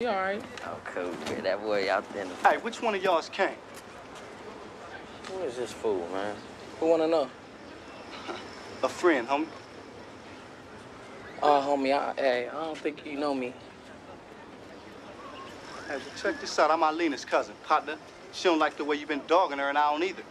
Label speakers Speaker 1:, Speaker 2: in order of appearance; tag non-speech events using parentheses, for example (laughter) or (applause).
Speaker 1: You all right?
Speaker 2: Oh, cool, Get That boy out there.
Speaker 3: Hey, which one of y'all's came?
Speaker 1: Who is this fool, man? Who wanna know? (laughs)
Speaker 3: A friend, homie.
Speaker 1: Uh, homie, I, hey, I don't think you know me.
Speaker 3: Hey, well, check this out. I'm Ilena's cousin, partner. She don't like the way you've been dogging her, and I don't either.